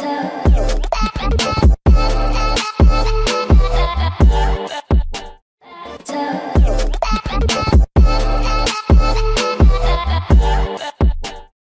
tell